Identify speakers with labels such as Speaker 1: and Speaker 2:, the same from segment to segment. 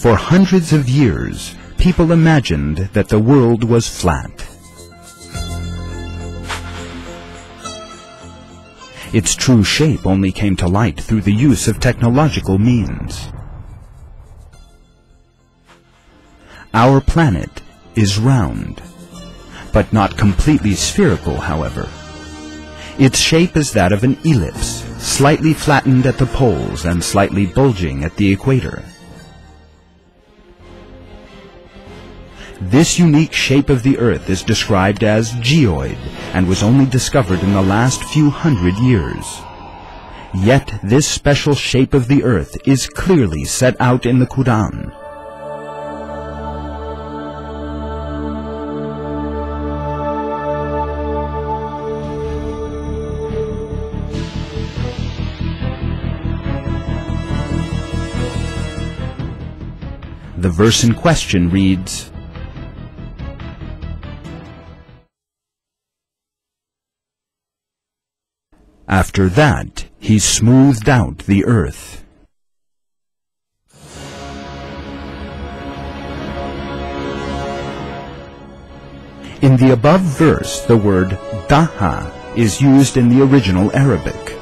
Speaker 1: For hundreds of years, people imagined that the world was flat. Its true shape only came to light through the use of technological means. Our planet is round, but not completely spherical, however. Its shape is that of an ellipse, slightly flattened at the poles and slightly bulging at the equator. This unique shape of the Earth is described as geoid and was only discovered in the last few hundred years. Yet this special shape of the Earth is clearly set out in the Quran. The verse in question reads, After that, he smoothed out the earth. In the above verse, the word daha is used in the original Arabic.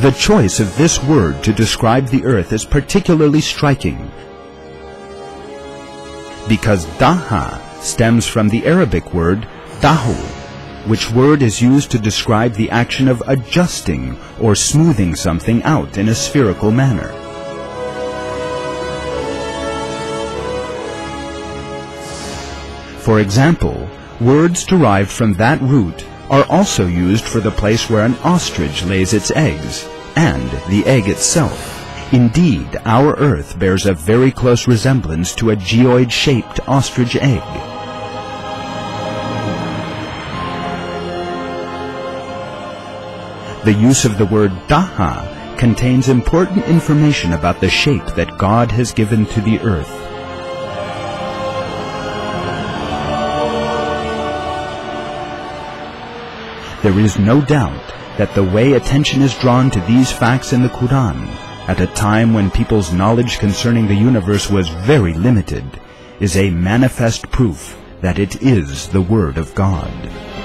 Speaker 1: The choice of this word to describe the earth is particularly striking because daha stems from the Arabic word dahu, which word is used to describe the action of adjusting or smoothing something out in a spherical manner. For example, words derived from that root are also used for the place where an ostrich lays its eggs, and the egg itself. Indeed, our Earth bears a very close resemblance to a geoid-shaped ostrich egg. The use of the word daha contains important information about the shape that God has given to the earth. There is no doubt that the way attention is drawn to these facts in the Quran, at a time when people's knowledge concerning the universe was very limited, is a manifest proof that it is the Word of God.